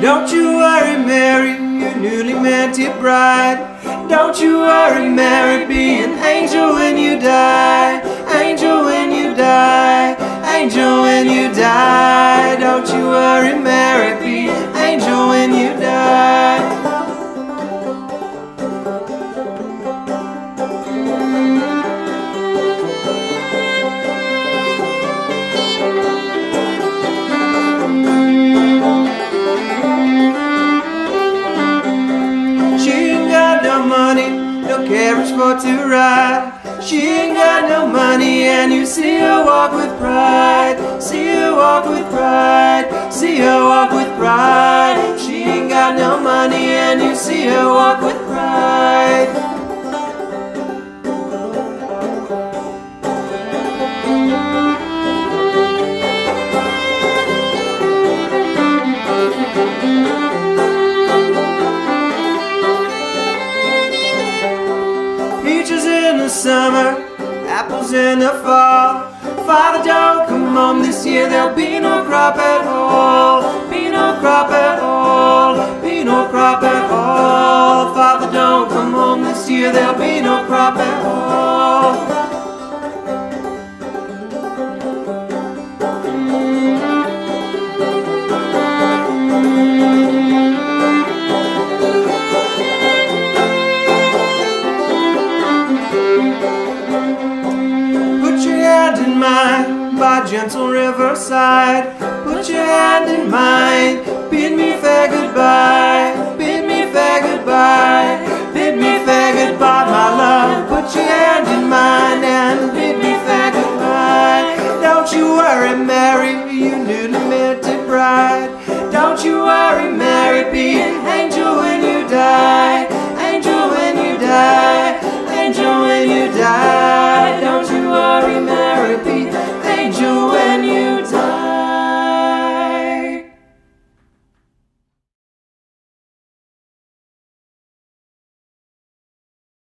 Don't you worry, Mary, your newly minted bride. Don't you worry, Mary, be an angel when you die. Angel when you die. Angel when you die. Carriage for to ride. She ain't got no money, and you see her walk with pride. See her walk with pride. Summer, apples in the fall. Father, don't come home this year, there'll be no crop at all. Be no crop at all. Be no crop at all. Father, don't come home this year, there'll be no crop at all. Put your hand in mine by gentle riverside. Put your hand in mine. Bid me fair goodbye. Bid me fair goodbye. Bid me fair goodbye, my love. Put your hand in mine and bid me fair goodbye. Don't you worry, Mary, you newly minted bride. Don't you worry, Mary.